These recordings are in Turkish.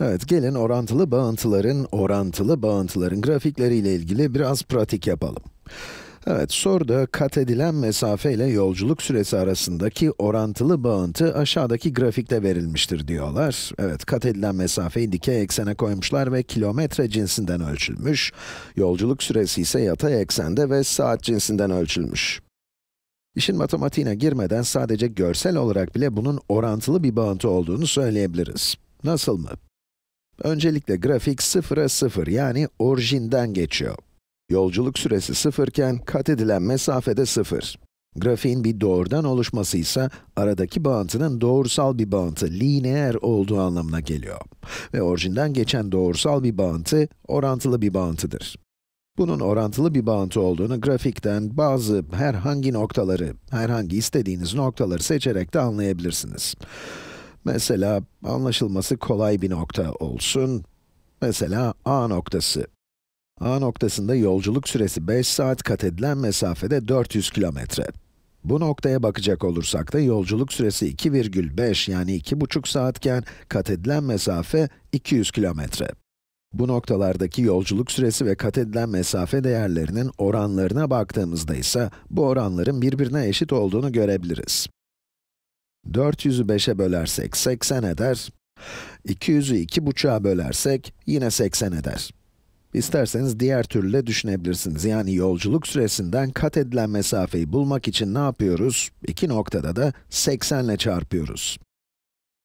Evet, gelin orantılı bağıntıların, orantılı bağıntıların grafikleriyle ilgili biraz pratik yapalım. Evet, soruda kat edilen mesafe ile yolculuk süresi arasındaki orantılı bağıntı aşağıdaki grafikte verilmiştir diyorlar. Evet, kat edilen mesafeyi dikey eksene koymuşlar ve kilometre cinsinden ölçülmüş. Yolculuk süresi ise yatay eksende ve saat cinsinden ölçülmüş. İşin matematiğine girmeden sadece görsel olarak bile bunun orantılı bir bağıntı olduğunu söyleyebiliriz. Nasıl mı? Öncelikle grafik 0'a 0 yani orijinden geçiyor. Yolculuk süresi 0 iken kat edilen mesafe de 0. Grafiğin bir doğrudan oluşması ise aradaki bağıntının doğrusal bir bağıntı, lineer olduğu anlamına geliyor. Ve orijinden geçen doğrusal bir bağıntı, orantılı bir bağıntıdır. Bunun orantılı bir bağıntı olduğunu grafikten bazı herhangi noktaları, herhangi istediğiniz noktaları seçerek de anlayabilirsiniz. Mesela anlaşılması kolay bir nokta olsun. Mesela A noktası. A noktasında yolculuk süresi 5 saat kat edilen mesafede 400 kilometre. Bu noktaya bakacak olursak da yolculuk süresi 2,5 yani 2,5 saatken kat edilen mesafe 200 kilometre. Bu noktalardaki yolculuk süresi ve kat edilen mesafe değerlerinin oranlarına baktığımızda ise bu oranların birbirine eşit olduğunu görebiliriz. 400'ü 5'e bölersek 80 eder. 200'ü 2,5'a bölersek yine 80 eder. İsterseniz diğer türlü de düşünebilirsiniz. Yani yolculuk süresinden kat edilen mesafeyi bulmak için ne yapıyoruz? İki noktada da 80 ile çarpıyoruz.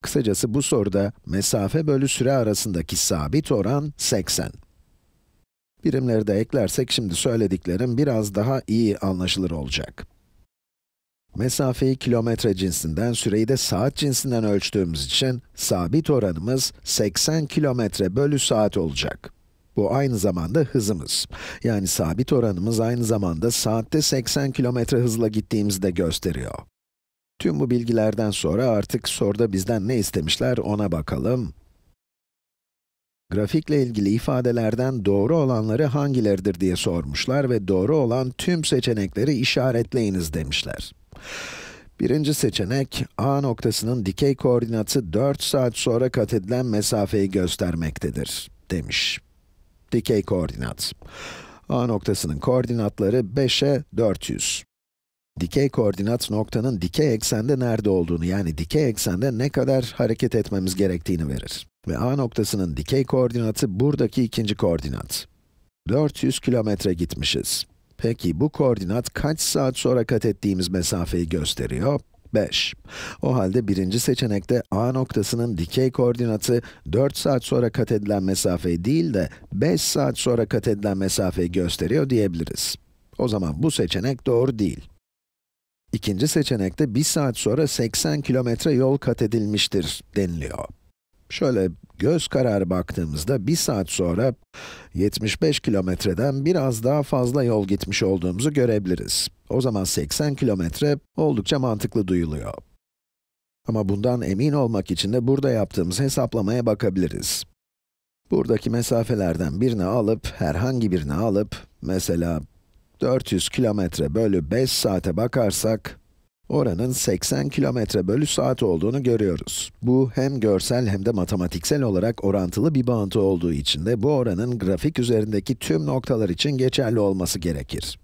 Kısacası bu soruda mesafe bölü süre arasındaki sabit oran 80. Birimleri de eklersek şimdi söylediklerim biraz daha iyi anlaşılır olacak. Mesafeyi kilometre cinsinden, süreyi de saat cinsinden ölçtüğümüz için sabit oranımız 80 kilometre bölü saat olacak. Bu aynı zamanda hızımız. Yani sabit oranımız aynı zamanda saatte 80 kilometre hızla gittiğimizi de gösteriyor. Tüm bu bilgilerden sonra artık soruda bizden ne istemişler ona bakalım. Grafikle ilgili ifadelerden doğru olanları hangileridir diye sormuşlar ve doğru olan tüm seçenekleri işaretleyiniz demişler. Birinci seçenek, A noktasının dikey koordinatı 4 saat sonra kat edilen mesafeyi göstermektedir, demiş. Dikey koordinat. A noktasının koordinatları 5'e 400. Dikey koordinat noktanın dikey eksende nerede olduğunu, yani dikey eksende ne kadar hareket etmemiz gerektiğini verir. Ve A noktasının dikey koordinatı buradaki ikinci koordinat. 400 kilometre gitmişiz. Peki bu koordinat kaç saat sonra kat ettiğimiz mesafeyi gösteriyor? 5. O halde birinci seçenekte A noktasının dikey koordinatı 4 saat sonra kat edilen mesafeyi değil de 5 saat sonra kat edilen mesafeyi gösteriyor diyebiliriz. O zaman bu seçenek doğru değil. İkinci seçenekte 1 saat sonra 80 kilometre yol kat edilmiştir deniliyor. Şöyle göz kararı baktığımızda 1 saat sonra 75 kilometreden biraz daha fazla yol gitmiş olduğumuzu görebiliriz. O zaman 80 kilometre oldukça mantıklı duyuluyor. Ama bundan emin olmak için de burada yaptığımız hesaplamaya bakabiliriz. Buradaki mesafelerden birini alıp, herhangi birini alıp, mesela 400 kilometre bölü 5 saate bakarsak, oranın 80 kilometre bölü saat olduğunu görüyoruz. Bu hem görsel hem de matematiksel olarak orantılı bir bağıntı olduğu için de bu oranın grafik üzerindeki tüm noktalar için geçerli olması gerekir.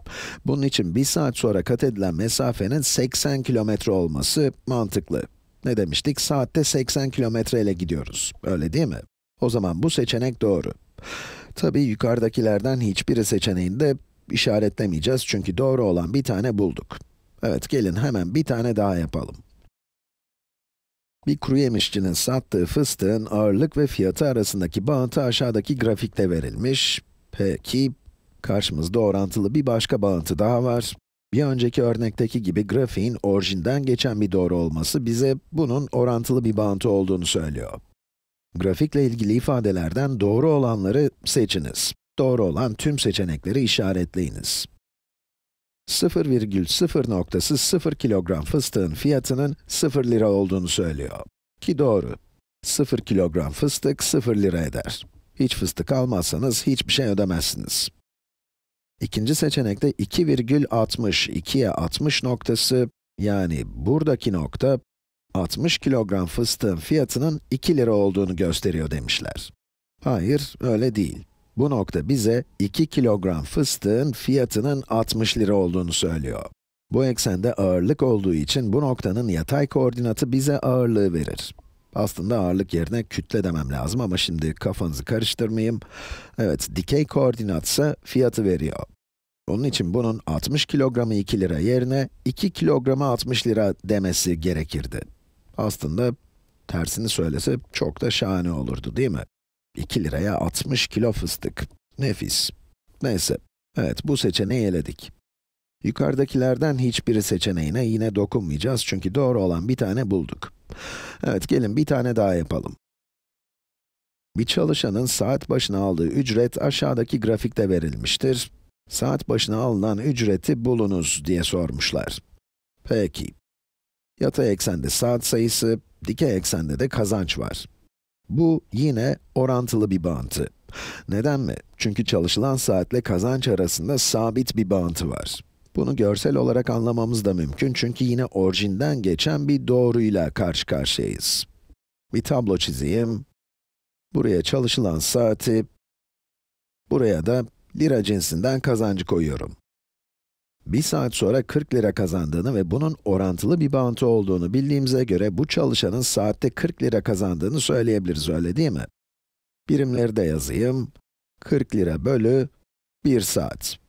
Bunun için 1 saat sonra kat edilen mesafenin 80 kilometre olması mantıklı. Ne demiştik? Saatte 80 kilometre ile gidiyoruz. Öyle değil mi? O zaman bu seçenek doğru. Tabii yukarıdakilerden hiçbiri seçeneğinde işaretlemeyeceğiz çünkü doğru olan bir tane bulduk. Evet, gelin hemen bir tane daha yapalım. Bir kuru yemişçinin sattığı fıstığın ağırlık ve fiyatı arasındaki bağıntı aşağıdaki grafikte verilmiş. Peki, karşımızda orantılı bir başka bağıntı daha var. Bir önceki örnekteki gibi grafiğin orijinden geçen bir doğru olması bize bunun orantılı bir bağıntı olduğunu söylüyor. Grafikle ilgili ifadelerden doğru olanları seçiniz. Doğru olan tüm seçenekleri işaretleyiniz. 0,0 noktası 0 kilogram fıstığın fiyatının 0 lira olduğunu söylüyor. Ki doğru. 0 kilogram fıstık 0 lira eder. Hiç fıstık almazsanız hiçbir şey ödemezsiniz. İkinci seçenekte 2,60, 2'ye 60 noktası, yani buradaki nokta, 60 kilogram fıstığın fiyatının 2 lira olduğunu gösteriyor demişler. Hayır, öyle değil. Bu nokta bize 2 kilogram fıstığın fiyatının 60 lira olduğunu söylüyor. Bu eksende ağırlık olduğu için bu noktanın yatay koordinatı bize ağırlığı verir. Aslında ağırlık yerine kütle demem lazım ama şimdi kafanızı karıştırmayayım. Evet, dikey koordinat ise fiyatı veriyor. Onun için bunun 60 kilogramı 2 lira yerine 2 kilogramı 60 lira demesi gerekirdi. Aslında tersini söylese çok da şahane olurdu değil mi? 2 liraya 60 kilo fıstık. Nefis. Neyse, evet bu seçeneği eledik. Yukarıdakilerden hiçbiri seçeneğine yine dokunmayacağız çünkü doğru olan bir tane bulduk. Evet, gelin bir tane daha yapalım. Bir çalışanın saat başına aldığı ücret aşağıdaki grafikte verilmiştir. Saat başına alınan ücreti bulunuz diye sormuşlar. Peki. Yatay eksende saat sayısı, dikey eksende de kazanç var. Bu yine orantılı bir bağıntı. Neden mi? Çünkü çalışılan saatle kazanç arasında sabit bir bağıntı var. Bunu görsel olarak anlamamız da mümkün çünkü yine orijinden geçen bir doğruyla karşı karşıyayız. Bir tablo çizeyim. Buraya çalışılan saati, buraya da lira cinsinden kazancı koyuyorum. Bir saat sonra 40 lira kazandığını ve bunun orantılı bir bağıntı olduğunu bildiğimize göre bu çalışanın saatte 40 lira kazandığını söyleyebiliriz, öyle değil mi? Birimleri de yazayım. 40 lira bölü 1 saat.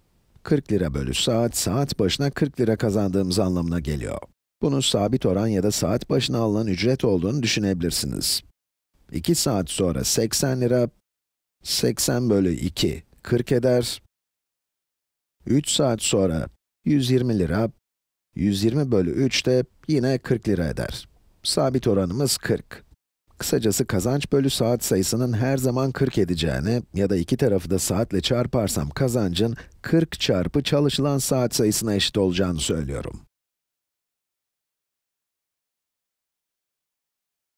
40 lira bölü saat, saat başına 40 lira kazandığımız anlamına geliyor. Bunun sabit oran ya da saat başına alınan ücret olduğunu düşünebilirsiniz. 2 saat sonra 80 lira, 80 bölü 2, 40 eder. 3 saat sonra 120 lira, 120 bölü 3 de yine 40 lira eder. Sabit oranımız 40. Kısacası kazanç bölü saat sayısının her zaman 40 edeceğini ya da iki tarafı da saatle çarparsam kazancın 40 çarpı çalışılan saat sayısına eşit olacağını söylüyorum.